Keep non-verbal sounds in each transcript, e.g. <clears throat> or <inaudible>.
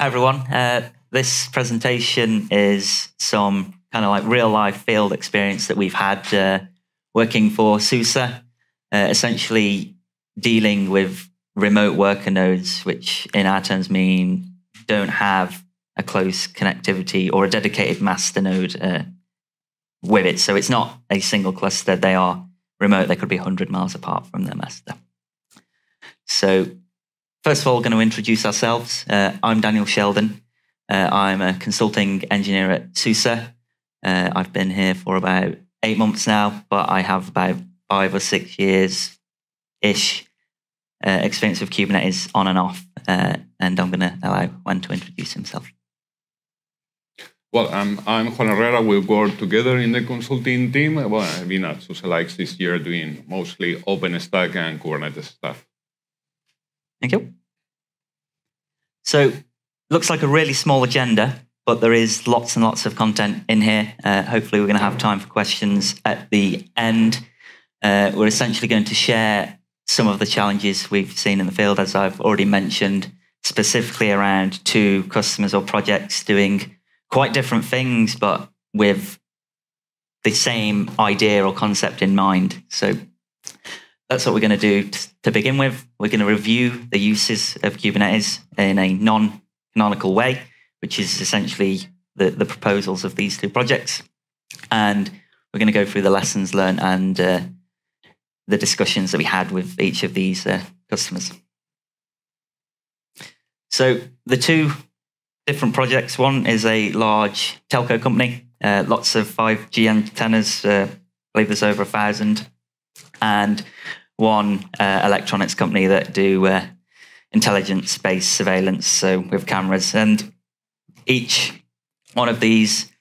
Hi everyone. Uh, this presentation is some kind of like real life field experience that we've had uh, working for SUSE, uh, essentially dealing with remote worker nodes, which in our terms mean don't have a close connectivity or a dedicated master node uh, with it. So it's not a single cluster, they are remote, they could be 100 miles apart from their master. So First of all, going to introduce ourselves. Uh, I'm Daniel Sheldon. Uh, I'm a consulting engineer at SUSE. Uh, I've been here for about eight months now, but I have about five or six years ish uh, experience with Kubernetes on and off. Uh, and I'm going to allow Juan to introduce himself. Well, um, I'm Juan Herrera. We work together in the consulting team. Well, I've been at SUSE Likes this year doing mostly OpenStack and Kubernetes stuff. Thank you. So, looks like a really small agenda, but there is lots and lots of content in here. Uh, hopefully, we're going to have time for questions at the end. Uh, we're essentially going to share some of the challenges we've seen in the field, as I've already mentioned, specifically around two customers or projects doing quite different things, but with the same idea or concept in mind. So, that's what we're going to do to begin with. We're going to review the uses of Kubernetes in a non canonical way, which is essentially the, the proposals of these two projects. And we're going to go through the lessons learned and uh, the discussions that we had with each of these uh, customers. So, the two different projects one is a large telco company, uh, lots of 5G antennas, uh, I believe there's over a thousand. And one uh, electronics company that do uh, intelligence based surveillance, so with cameras. And each one of these,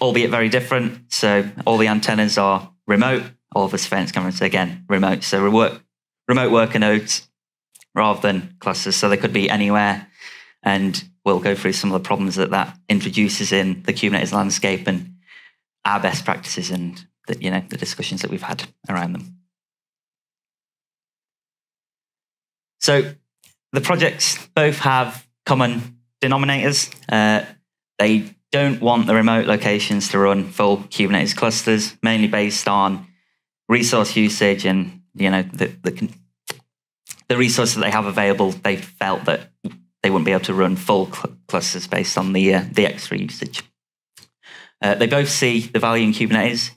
albeit very different, so all the antennas are remote, all the surveillance cameras, again, remote. So remote, remote worker nodes rather than clusters, so they could be anywhere. And we'll go through some of the problems that that introduces in the Kubernetes landscape and our best practices and you know the discussions that we've had around them. So the projects both have common denominators. Uh, they don't want the remote locations to run full Kubernetes clusters, mainly based on resource usage and you know the, the, the resources that they have available. They felt that they wouldn't be able to run full cl- clusters based on the uh, the extra usage. Uh, they both see the value in Kubernetes,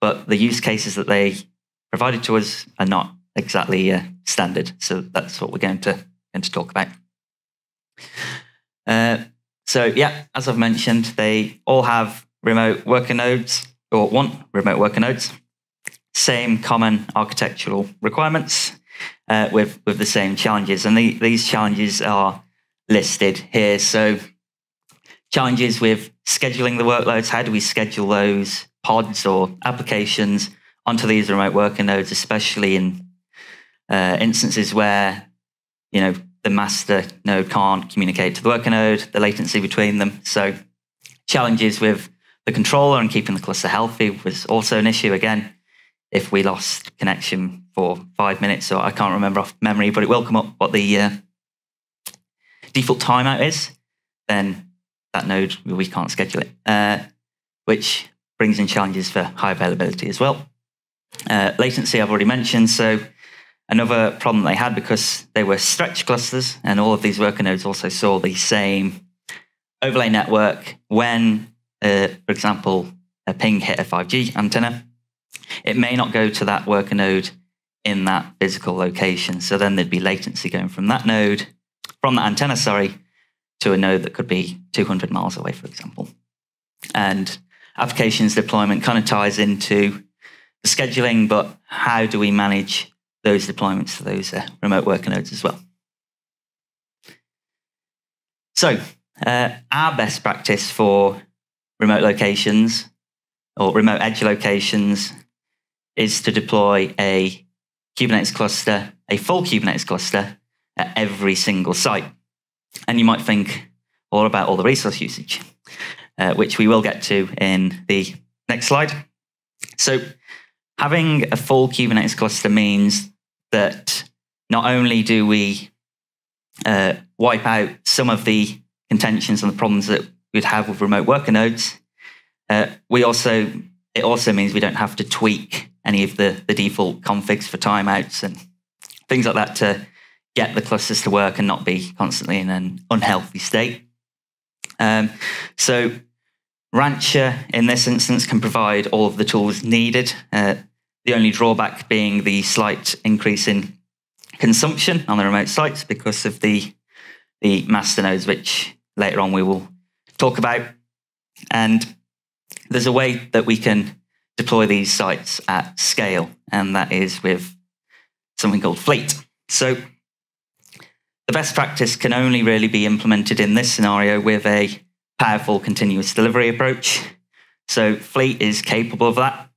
but the use cases that they provided to us are not exactly uh, standard. So that's what we're going to going to talk about. Uh, so yeah, as I've mentioned, they all have remote worker nodes or want remote worker nodes. Same common architectural requirements uh, with with the same challenges, and the, these challenges are listed here. So challenges with scheduling the workloads. How do we schedule those pods or applications onto these remote worker nodes, especially in uh, instances where you know the master node can't communicate to the worker node, the latency between them. So challenges with the controller and keeping the cluster healthy was also an issue. Again, if we lost connection for five minutes, or I can't remember off memory, but it will come up what the uh, default timeout is, then that node we can't schedule it, uh, which brings in challenges for high availability as well. Uh, latency I've already mentioned, so Another problem they had because they were stretch clusters, and all of these worker nodes also saw the same overlay network. When, uh, for example, a ping hit a 5G antenna, it may not go to that worker node in that physical location. So then there'd be latency going from that node, from that antenna, sorry, to a node that could be 200 miles away, for example. And applications deployment kind of ties into the scheduling, but how do we manage those deployments for those uh, remote worker nodes as well. So, uh, our best practice for remote locations or remote edge locations is to deploy a Kubernetes cluster, a full Kubernetes cluster at every single site. And you might think all about all the resource usage, uh, which we will get to in the next slide. So, having a full Kubernetes cluster means that not only do we uh, wipe out some of the contentions and the problems that we'd have with remote worker nodes, uh, we also it also means we don't have to tweak any of the, the default configs for timeouts and things like that to get the clusters to work and not be constantly in an unhealthy state. Um, so Rancher, in this instance, can provide all of the tools needed. Uh, the only drawback being the slight increase in consumption on the remote sites because of the the master nodes, which later on we will talk about. And there's a way that we can deploy these sites at scale, and that is with something called Fleet. So the best practice can only really be implemented in this scenario with a powerful continuous delivery approach. So Fleet is capable of that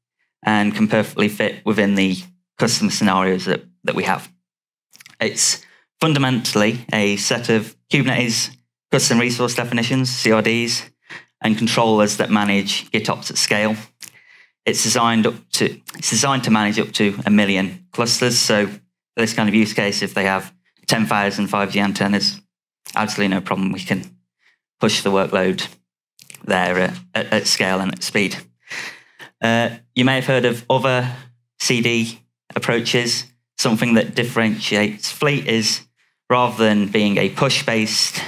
and can perfectly fit within the customer scenarios that, that we have. It's fundamentally a set of Kubernetes custom resource definitions, CRDs, and controllers that manage GitOps at scale. It's designed up to it's designed to manage up to a million clusters. So this kind of use case, if they have 10,000 5G antennas, absolutely no problem. We can push the workload there at, at, scale and at speed. Uh, you may have heard of other CD approaches. Something that differentiates Fleet is rather than being a push based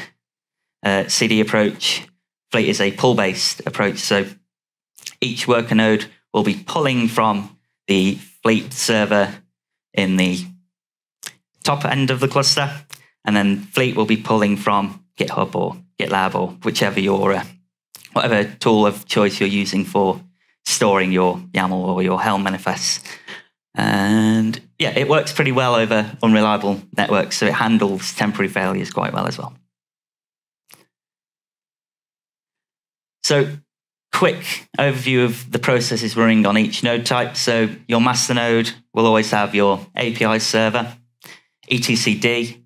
uh, CD approach, Fleet is a pull based approach. So each worker node will be pulling from the Fleet server in the top end of the cluster, and then Fleet will be pulling from GitHub or GitLab or whichever your uh, whatever tool of choice you're using for storing your YAML or your Helm manifests. And yeah, it works pretty well over unreliable networks, so it handles temporary failures quite well as well. So, quick overview of the processes running on each node type. So, your master node will always have your API server, etcd,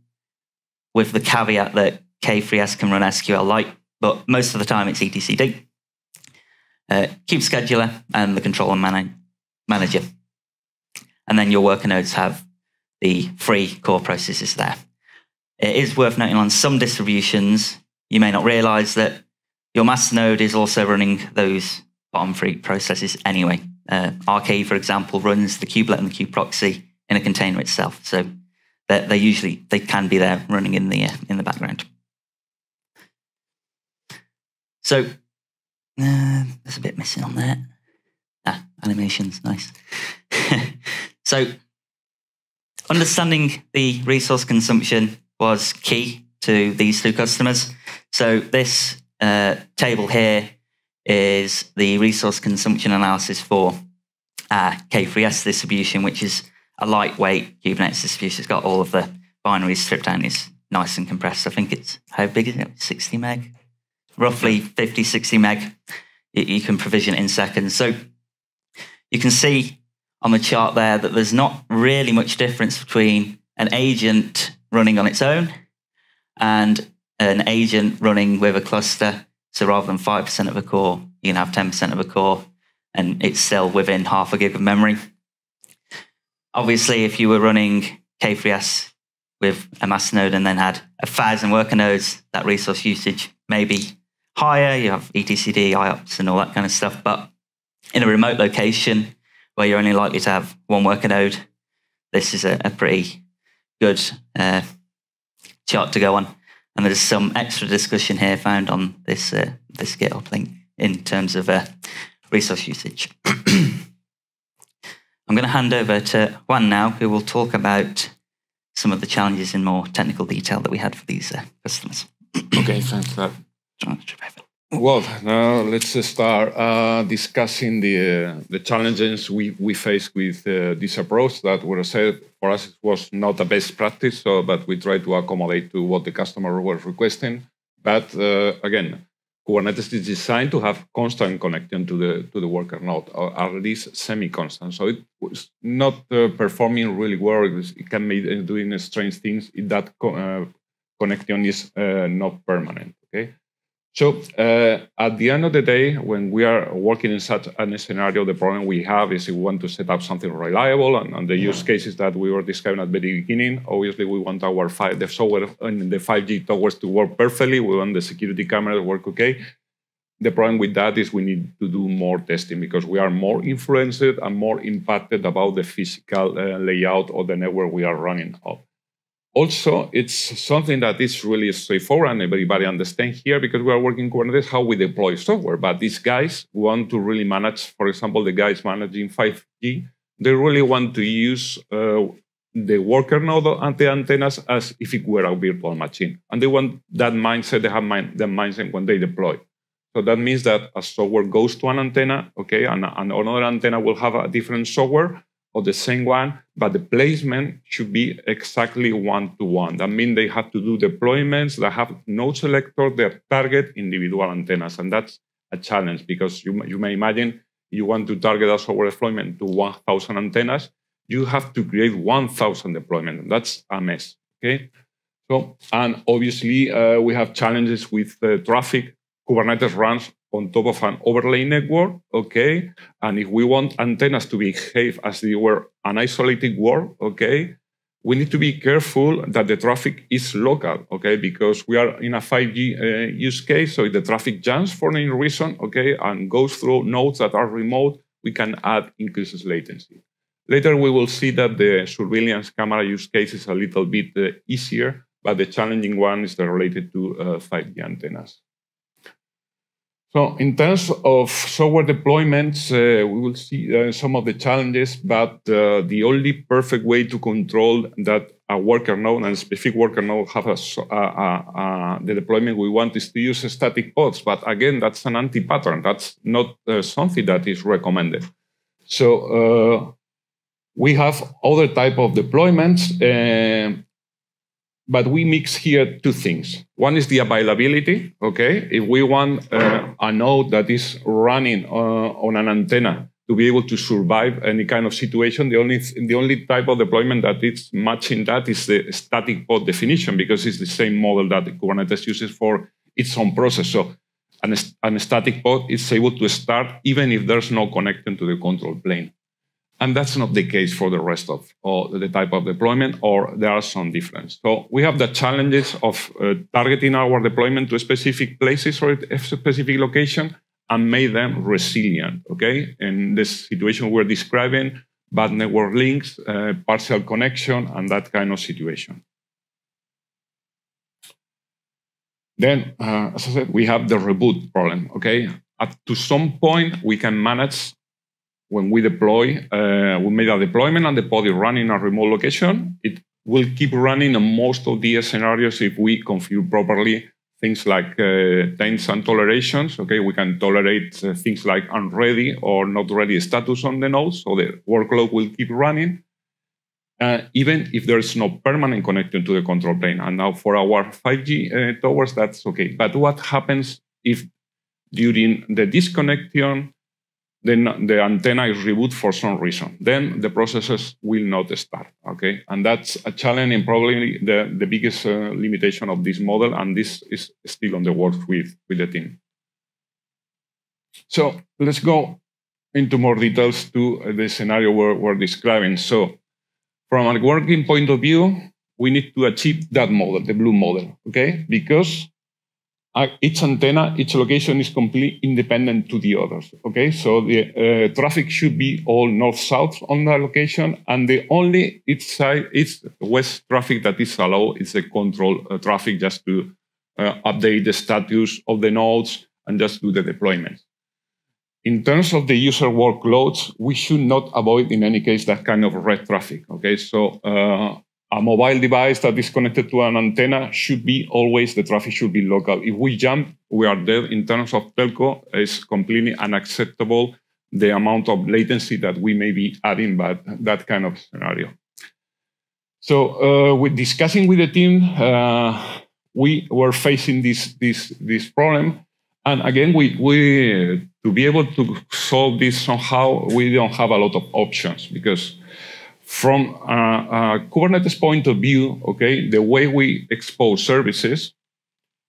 with the caveat that K3S can run SQLite, but most of the time it's etcd. Uh, scheduler and the controller man- manager. And then your worker nodes have the free core processes there. It is worth noting on some distributions, you may not realize that your master node is also running those bottom three processes anyway. Uh, RKE, for example, runs the kubelet and the kube proxy in a container itself. So they usually they can be there running in the uh, in the background. So uh, there's a bit missing on there. Ah, animations, nice. <laughs> so understanding the resource consumption was key to these two customers. So this uh, table here is the resource consumption analysis for uh, K3S distribution, which is a lightweight Kubernetes distribution. It's got all of the binaries stripped down. It's nice and compressed. I think it's, how big is it? 60 meg? Roughly 50, 60 meg. You can provision in seconds. So you can see on the chart there that there's not really much difference between an agent running on its own and an agent running with a cluster. So rather than 5% of a core, you can have 10% of a core and it's still within half a gig of memory. Obviously, if you were running K3S with a master node and then had a thousand worker nodes, that resource usage may be higher. You have etcd, IOPS, and all that kind of stuff. But in a remote location where you're only likely to have one worker node, this is a, a pretty good uh, chart to go on. And there's some extra discussion here found on this uh, this GitHub link in terms of uh, resource usage. <clears throat> I'm going to hand over to Juan now, who will talk about some of the challenges in more technical detail that we had for these uh, customers. okay, thanks. Well, now let's start uh, discussing the uh, the challenges we, we face with uh, this approach that were said for us it was not the best practice, so but we tried to accommodate to what the customer was requesting. But uh, again, Kubernetes is designed to have constant connection to the to the worker node, or at least semi-constant. So it was not uh, performing really well. It, was, it, can be doing strange things if that co uh, connection is not permanent. Okay. So uh, at the end of the day, when we are working in such a scenario, the problem we have is we want to set up something reliable, and, and the use cases that we were describing at the beginning. Obviously, we want our five, the software and the 5G towers to work perfectly. We want the security cameras to work okay. The problem with that is we need to do more testing because we are more influenced and more impacted about the physical uh, layout of the network we are running of. Also, it's something that is really straightforward and everybody understands here because we are working in Kubernetes how we deploy software. But these guys want to really manage, for example, the guys managing 5G, they really want to use uh, the worker node and the antennas as if it were a virtual machine. And they want that mindset, they have mind, that mindset when they deploy. So that means that a software goes to an antenna, okay, and, and another antenna will have a different software, the same one, but the placement should be exactly one to one. That means they have to do deployments that have no selector that target individual antennas. And that's a challenge because you, you may imagine you want to target a software deployment to 1,000 antennas, you have to create 1,000 deployments. That's a mess. Okay. So, and obviously, uh, we have challenges with uh, traffic. Kubernetes runs on top of an overlay network, okay? And if we want antennas to behave as they were an isolated world, okay, we need to be careful that the traffic is local, okay? Because we are in a 5G uh, use case, so if the traffic jumps for any reason, okay, and goes through nodes that are remote, we can add increases latency. Later, we will see that the surveillance camera use case is a little bit uh, easier, but the challenging one is related to uh, 5G antennas. So in terms of software deployments, uh, we will see uh, some of the challenges, but uh, the only perfect way to control that a worker node and a specific worker node have a, the deployment we want is to use static pods. But again, that's an anti-pattern. That's not uh, something that is recommended. So uh, we have other type of deployments. But we mix here two things. One is the availability. Okay, if we want uh, a node that is running uh, on an antenna to be able to survive any kind of situation, the only the only type of deployment that is matching that is the static pod definition because it's the same model that Kubernetes uses for its own process. So an, an static pod is able to start even if there's no connection to the control plane. And that's not the case for the rest of the type of deployment, or there are some difference. So we have the challenges of uh, targeting our deployment to specific places or a specific location and make them resilient, okay? In this situation we're describing, bad network links, uh, partial connection, and that kind of situation. Then, uh, as I said, we have the reboot problem, okay? Up to some point, we can manage when we deploy, uh, we made a deployment and the pod is running in a remote location. It will keep running in most of the scenarios if we configure properly things like uh, taints and tolerations. Okay, we can tolerate uh, things like unready or not ready status on the nodes, so the workload will keep running. Uh, even if there's no permanent connection to the control plane. And now for our 5G uh, towers, that's okay. But what happens if during the disconnection then the antenna is reboot for some reason. Then the processes will not start. Okay, and that's a challenge and probably the, the biggest uh, limitation of this model. And this is still on the work with with the team. So let's go into more details to the scenario we're, we're describing. So from a working point of view, we need to achieve that model, the blue model. Okay, because each antenna, each location is completely independent to the others. Okay, so the uh, traffic should be all north-south on the location, and the only each side, each west traffic that is allowed is the control uh, traffic just to uh, update the status of the nodes and just do the deployment. In terms of the user workloads, we should not avoid in any case that kind of red traffic. Okay, so uh, a mobile device that is connected to an antenna should be always the traffic should be local. If we jump, we are dead in terms of telco. It's completely unacceptable the amount of latency that we may be adding, but that kind of scenario. So, uh, with discussing with the team, uh, we were facing this this this problem, and again, we we to be able to solve this somehow, we don't have a lot of options because from a, a, Kubernetes point of view, okay, the way we expose services,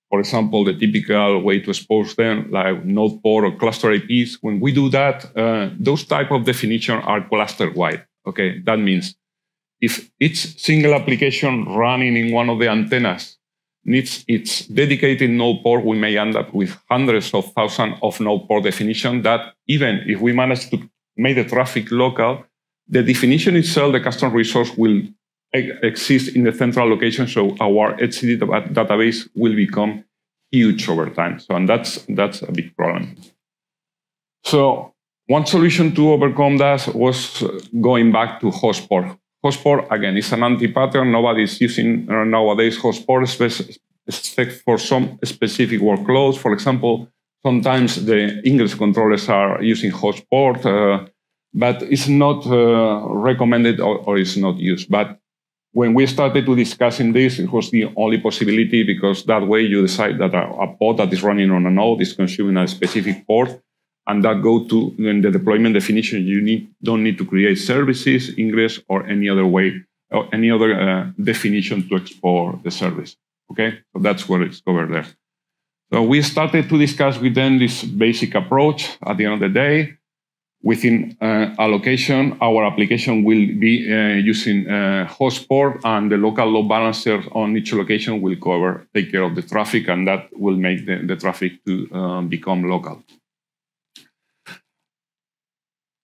for example, the typical way to expose them, like node port or cluster IPs. When we do that, uh, those type of definition are cluster wide. Okay, that means if each single application running in one of the antennas needs its dedicated node port, we may end up with hundreds of thousands of node port definition that even if we manage to make the traffic local, the definition itself, the custom resource will exist in the central location. So our etcd database will become huge over time. So, and that's, that's a big problem. So one solution to overcome that was going back to host port. Host port, again, is an anti-pattern. Nobody's using nowadays host port except for some specific workloads. For example, sometimes the ingress controllers are using host port, uh, but it's not uh, recommended or, or it's not used. But when we started to discussing this, it was the only possibility because that way you decide that a, a pod that is running on a node is consuming a specific port and that go to in the deployment definition. You need, don't need to create services, ingress, or any other way, or any other uh, definition to export the service. Okay, so that's what it's covered there. So we started to discuss with them this basic approach. At the end of the day, within uh, allocation, our application will be uh, using uh, host port and the local load balancer on each location will cover, take care of the traffic, and that will make the, the traffic to uh, become local.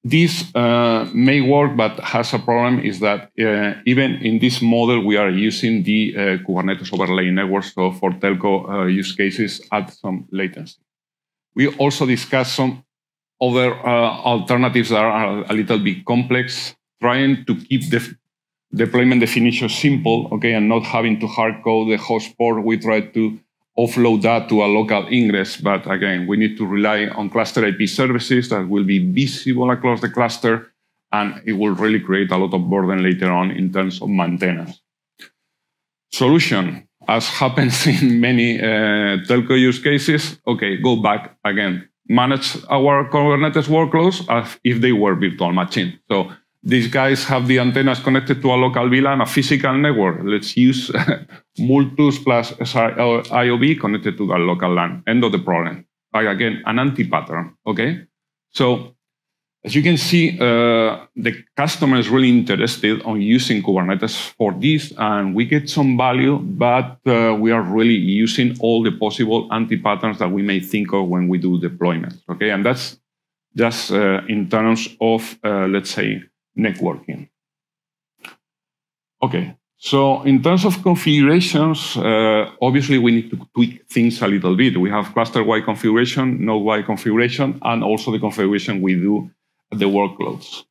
This uh, may work, but has a problem is that uh, even in this model, we are using the Kubernetes overlay network. So for telco use cases, add some latency. We also discussed some other uh, alternatives are a little bit complex, trying to keep the deployment definition simple, okay, and not having to hard code the host port. We try to offload that to a local ingress, but again, we need to rely on cluster IP services that will be visible across the cluster, and it will really create a lot of burden later on in terms of maintenance. Solution, as happens <laughs> in many uh, telco use cases, okay, go back again manage our Kubernetes workloads as if they were virtual machines. So these guys have the antennas connected to a local VLAN, a physical network. Let's use <laughs> Multus plus IOB connected to the local LAN. End of the problem. Like again, an anti-pattern, okay? So as you can see, uh, the customer is really interested on using Kubernetes for this, and we get some value, but uh, we are really using all the possible anti-patterns that we may think of when we do deployments. Okay, and that's just uh, in terms of, uh, let's say, networking. Okay, so in terms of configurations, uh, obviously we need to tweak things a little bit. We have cluster-wide configuration, node-wide configuration, and also the configuration we do the workloads.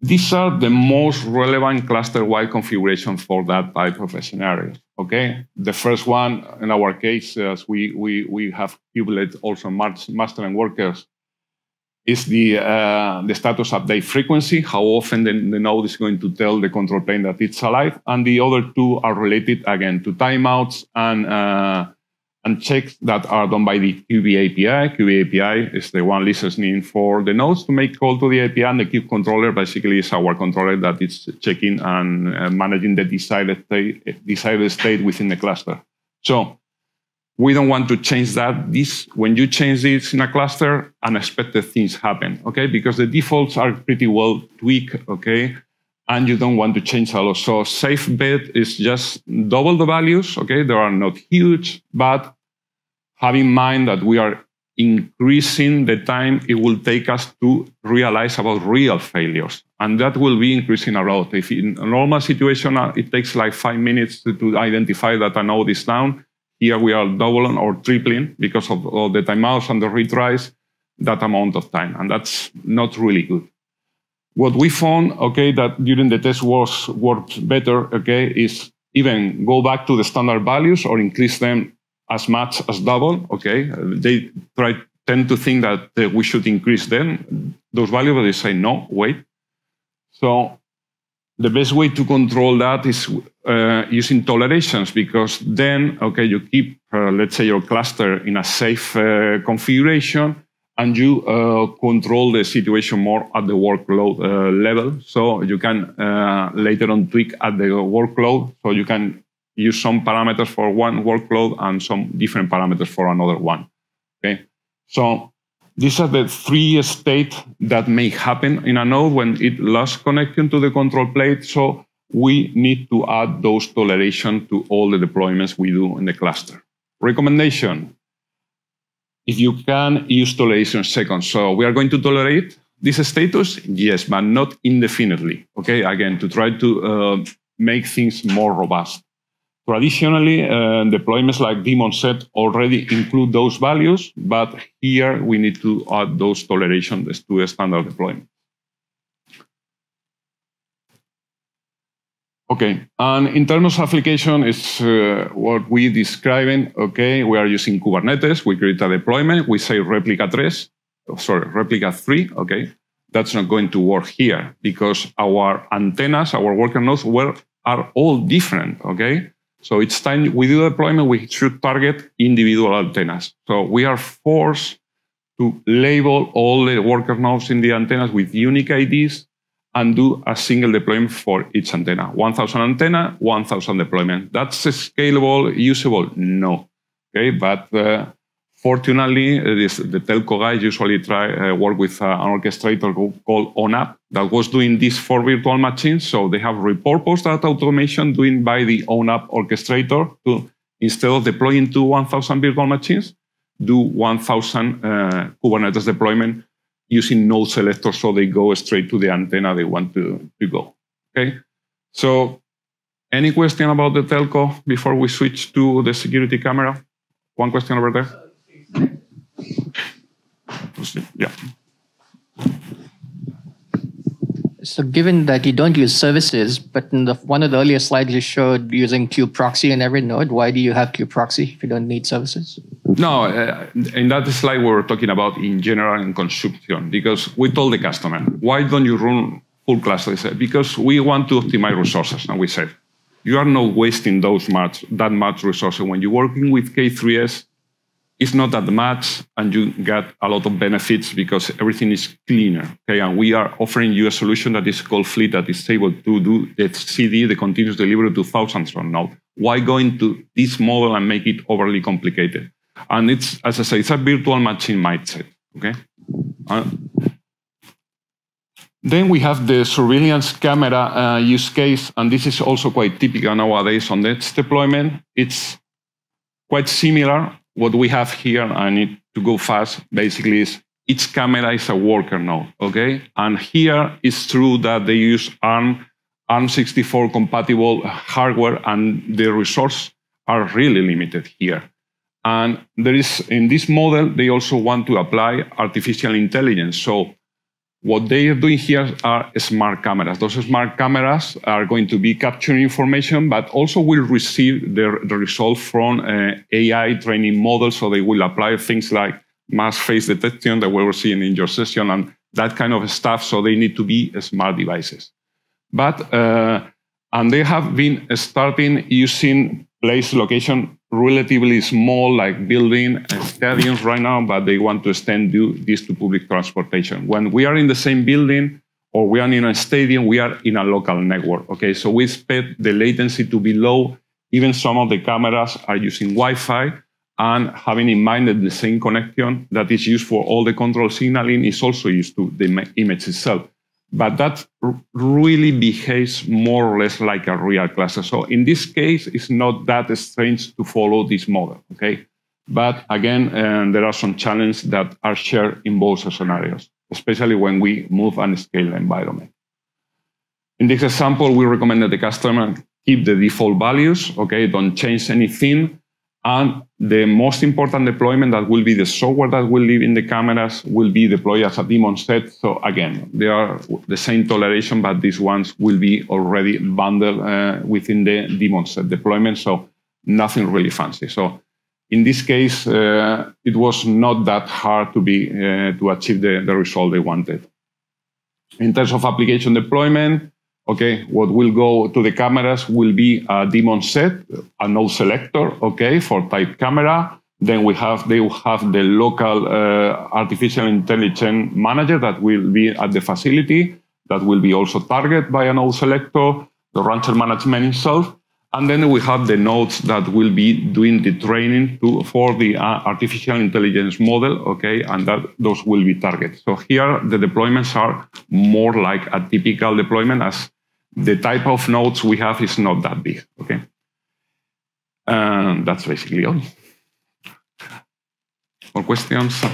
These are the most relevant cluster-wide configurations for that type of scenario. Okay, the first one in our case, as we we we have kubelet also master and workers, is the uh, the status update frequency, how often the, the, node is going to tell the control plane that it's alive, and the other two are related again to timeouts and uh, and checks that are done by the kube API. kube API is the one listening for the nodes to make call to the API, and the kube controller basically is our controller that is checking and uh, managing the desired state, state within the cluster. So we don't want to change that. This when you change this in a cluster, unexpected things happen. Okay, because the defaults are pretty well tweaked. Okay, and you don't want to change a lot. So safe bet is just double the values. Okay, they are not huge, but have in mind that we are increasing the time it will take us to realize about real failures. And that will be increasing a lot. If in a normal situation, uh, it takes like five minutes to, to identify that a node is down, here we are doubling or tripling because of, of the timeouts and the retries that amount of time. And that's not really good. What we found, okay, that during the test was worked better, okay, is even go back to the standard values or increase them as much as double, okay. They try tend to think that uh, we should increase them those values, but they say no, wait. So the best way to control that is uh, using tolerations because then, okay, you keep, uh, let's say, your cluster in a safe uh, configuration and you uh, control the situation more at the workload uh, level. So you can later on tweak at the workload. So you can use some parameters for one workload and some different parameters for another one. Okay, so these are the three states that may happen in a node when it lost connection to the control plane. So we need to add those toleration to all the deployments we do in the cluster. Recommendation, if you can use toleration seconds. So we are going to tolerate this status, yes, but not indefinitely. Okay, again, to try to uh, make things more robust. Traditionally, uh, deployments like daemon set already include those values, but here we need to add those tolerations to a standard deployment. Okay, and in terms of application, it's uh, what we describing. Okay, we are using Kubernetes. We create a deployment. We say replica 3, sorry, replica 3. Okay, that's not going to work here because our antennas, our worker nodes, were, are all different. Okay, so each time we do deployment, we should target individual antennas. So we are forced to label all the worker nodes in the antennas with unique IDs and do a single deployment for each antenna. 1,000 antenna, 1,000 deployment. That's scalable, usable? No. Okay, but uh, fortunately, this, the telco guys usually try uh, work with uh, an orchestrator called ONAP that was doing this for virtual machines. So they have repurposed that automation doing by the ONAP orchestrator to instead of deploying to 1,000 virtual machines, do 1,000 uh, Kubernetes deployment using node selector so they go straight to the antenna they want to, to go. Okay. So any question about the telco before we switch to the security camera? One question over there. Yeah. So given that you don't use services, but in the one of the earlier slides you showed using kubeproxy in every node, why do you have kubeproxy if you don't need services? No, uh, in that slide we were talking about in general and consumption because we told the customer, why don't you run full clusters? Because we want to optimize resources. And we said, you are not wasting those much that much resources. When you're working with K3S, it's not that much and you get a lot of benefits because everything is cleaner. Okay, and we are offering you a solution that is called Fleet that is able to do the CD, the continuous delivery to thousands from node. Why go into this model and make it overly complicated? And it's, as I say, it's a virtual machine mindset. Okay. Uh, then we have the surveillance camera uh, use case, and this is also quite typical nowadays on this deployment. It's quite similar. What we have here, I need to go fast, basically is each camera is a worker node, okay? And here it's true that they use ARM, ARM64 compatible hardware, and the resources are really limited here. And there is, in this model, they also want to apply artificial intelligence. So what they are doing here are smart cameras. Those smart cameras are going to be capturing information, but also will receive the, the result from uh, AI training models. So they will apply things like mass face detection that we were seeing in your session and that kind of stuff. So they need to be smart devices. But, uh, and they have been starting using place location relatively small, like building stadiums right now, but they want to extend this to public transportation. When we are in the same building or we are in a stadium, we are in a local network. Okay, so we expect the latency to be low. Even some of the cameras are using Wi-Fi and having in mind that the same connection that is used for all the control signaling is also used to the image itself but that really behaves more or less like a real cluster. So in this case, it's not that strange to follow this model, okay? But again, uh, there are some challenges that are shared in both scenarios, especially when we move and scale the environment. In this example, we recommend that the customer keep the default values, okay? Don't change anything. And the most important deployment that will be the software that will live in the cameras will be deployed as a daemon set. So again, they are the same toleration, but these ones will be already bundled uh, within the daemon set deployment. So nothing really fancy. So in this case, uh, it was not that hard to be uh, to achieve the, the result they wanted. In terms of application deployment, Okay, what will go to the cameras will be a daemon set, a node selector, okay, for type camera. Then we have they will have the local uh, artificial intelligence manager that will be at the facility, that will be also targeted by a node selector, the rancher management itself, and then we have the nodes that will be doing the training to, for the uh, artificial intelligence model, okay, and that those will be targets. So here the deployments are more like a typical deployment as the type of nodes we have is not that big. Okay, and that's basically all. More questions?